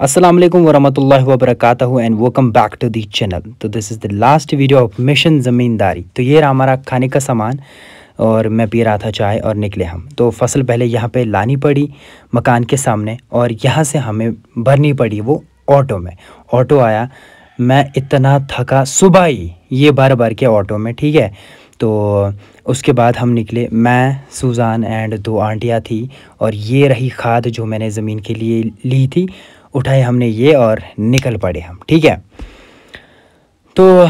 वालेकुम वरहमतुल्लाहि वबरकातुहू and welcome back to the channel तो this is the last video of mission ज़मींदारी तो ये रहा हमारा खाने का सामान और मैं पी रहा था चाय और निकले हम। तो फ़सल पहले यहाँ पे लानी पड़ी मकान के सामने और यहाँ से हमें भरनी पड़ी वो ऑटो में। ऑटो आया, मैं इतना थका, सुबह ही ये भर भर के ऑटो में, ठीक है? तो उसके बाद हम निकले, मैं, सुजान एंड दो आंटियाँ थी और ये रही खाद जो मैंने ज़मीन के लिए ली थी उठाए हमने ये और निकल पड़े हम ठीक है? तो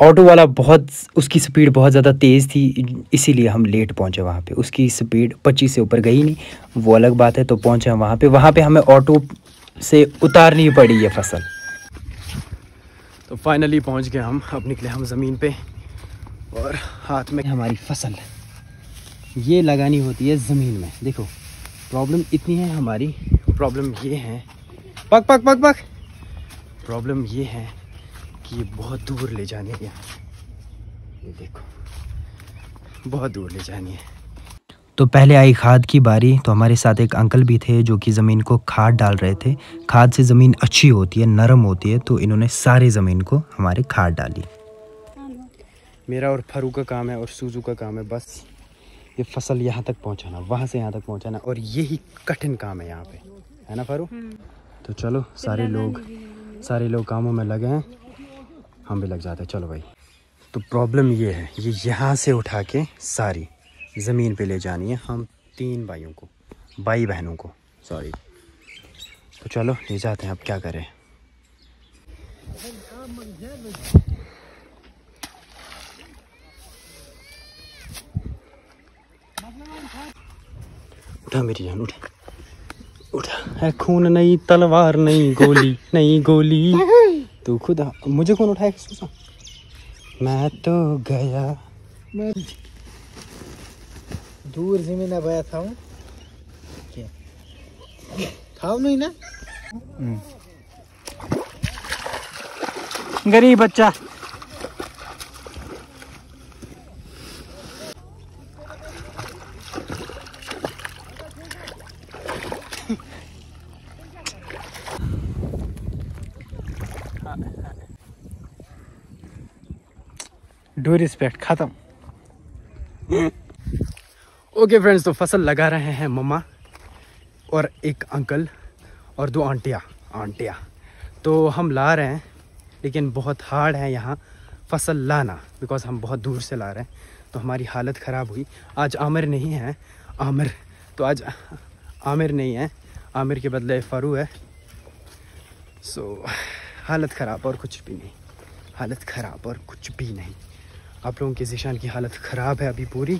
ऑटो वाला बहुत उसकी स्पीड बहुत ज़्यादा तेज़ थी इसीलिए हम लेट पहुँचे वहाँ पे। उसकी स्पीड पच्चीस से ऊपर गई नहीं वो अलग बात है तो पहुँचे हम वहाँ पे। वहाँ पे हमें ऑटो से उतारनी पड़ी ये फ़सल। तो फाइनली पहुँच गए हम अब निकले हम ज़मीन पे और हाथ में हमारी फ़सल। ये लगानी होती है ज़मीन में। देखो प्रॉब्लम इतनी है हमारी प्रॉब्लम ये है पक पक पक पक। प्रॉब्लम ये है कि ये बहुत दूर ले जानी है। ये देखो बहुत दूर ले जानी है। तो पहले आई खाद की बारी तो हमारे साथ एक अंकल भी थे जो कि ज़मीन को खाद डाल रहे थे। खाद से ज़मीन अच्छी होती है नरम होती है तो इन्होंने सारे ज़मीन को हमारे खाद डाली। मेरा और फरू का काम है और सूजू का काम है बस ये फ़सल यहाँ तक पहुँचाना वहाँ से यहाँ तक पहुँचाना और यही कठिन काम है यहाँ पे। है ना फरू तो चलो सारे लोग सारे लोग कामों में लगे हैं। हम भी लग जाते हैं। चलो भाई। तो प्रॉब्लम ये है ये यहाँ से उठा के सारी ज़मीन पे ले जानी है हम तीन भाइयों को भाई बहनों को। सॉरी तो चलो ले जाते हैं। अब क्या करें? उठा मेरी जान उठा उठा। है खून नहीं तलवार नहीं गोली नहीं गोली। तू खुद मुझे कौन उठाए? सुसा मैं तो गया। मैं दूर ज़मीन आया था हूँ। था नहीं ना? गरीब बच्चा। डू रिस्पेक्ट, ख़त्म। ओके फ्रेंड्स तो फ़सल लगा रहे हैं मम्मा और एक अंकल और दो आंटियाँ आंटियाँ। तो हम ला रहे हैं, लेकिन बहुत हार्ड है यहाँ फ़सल लाना बिकॉज़ हम बहुत दूर से ला रहे हैं। तो हमारी हालत ख़राब हुई। आज आमिर नहीं है, आमिर तो आज आमिर नहीं है। आमिर के बदले फ़रू है। सो हालत ख़राब और कुछ भी नहीं। हालत ख़राब और कुछ भी नहीं। आप लोगों के जिशान की हालत ख़राब है अभी पूरी।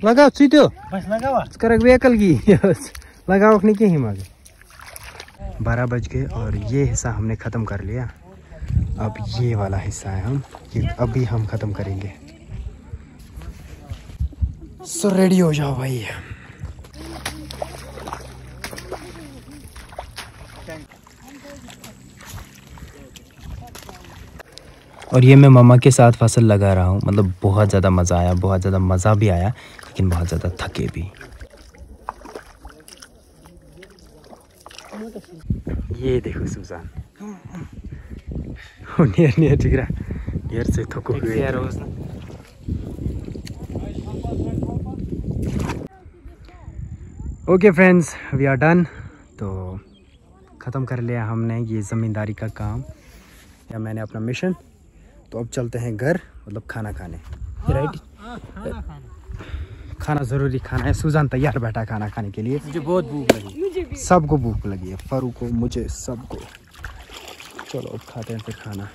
लगाओ सीधो बस लगा कर वेकल की लगाओ नहीं कहीं मांगे बारह बज गए और ये हिस्सा हमने ख़त्म कर लिया अब ये वाला हिस्सा है हम ये अभी हम ख़त्म करेंगे सो रेडी हो जाओ भाई और ये मैं मामा के साथ फ़सल लगा रहा हूँ मतलब बहुत ज़्यादा मज़ा आया बहुत ज़्यादा मज़ा भी आया लेकिन बहुत ज़्यादा थके भी। ये देखो सुजान। नियर नियर ठीक रहा। नियर से थको हुए। Okay friends we are done तो ख़त्म कर लिया हमने ये ज़मींदारी का काम या मैंने अपना मिशन तो अब चलते हैं घर मतलब खाना खाने। राइट खाना ज़रूरी खाना है। सुजान तैयार बैठा खाना खाने के लिए। मुझे बहुत भूख लगी। सबको भूख लगी है। फरू को मुझे सबको। चलो अब खाते हैं फिर खाना।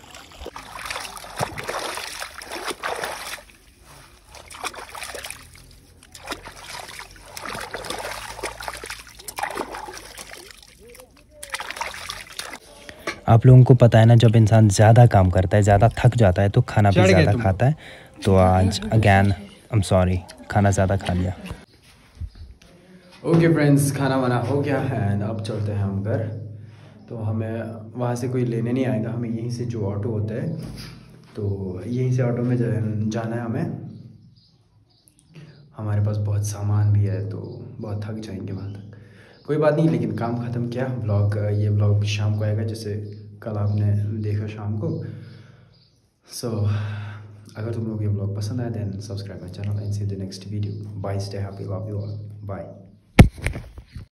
आप लोगों को पता है ना जब इंसान ज़्यादा काम करता है ज़्यादा थक जाता है तो खाना भी ज़्यादा खाता है। तो आज अगैन आई एम सॉरी खाना ज़्यादा खा लिया। ओके फ्रेंड्स खाना वाना हो गया है एंड अब चलते हैं हम घर। तो हमें वहाँ से कोई लेने नहीं आएगा हमें यहीं से जो ऑटो होता है तो यहीं से ऑटो में जाना है हमें। हमारे पास बहुत सामान भी है तो बहुत थक जाएँगे वहाँ तक। कोई बात नहीं लेकिन काम ख़त्म किया ब्लॉग ये ब्लॉग शाम को आएगा जैसे कल आपने देखा शाम को। सो so, अगर तुम लोग ये ब्लॉग पसंद आए then subscribe my channel and see the next video bye stay happy love you all bye